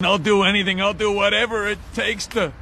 I'll do anything. I'll do whatever it takes to